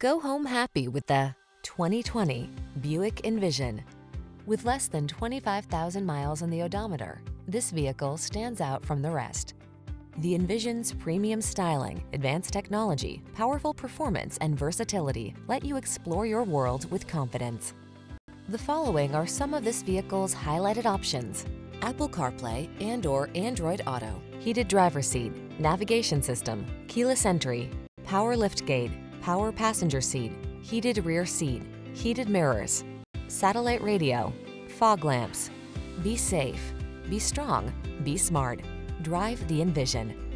Go home happy with the 2020 Buick Envision. With less than 25,000 miles on the odometer, this vehicle stands out from the rest. The Envision's premium styling, advanced technology, powerful performance, and versatility let you explore your world with confidence. The following are some of this vehicle's highlighted options. Apple CarPlay and or Android Auto, heated driver seat, navigation system, keyless entry, power liftgate, power passenger seat, heated rear seat, heated mirrors, satellite radio, fog lamps. Be safe, be strong, be smart. Drive the Envision.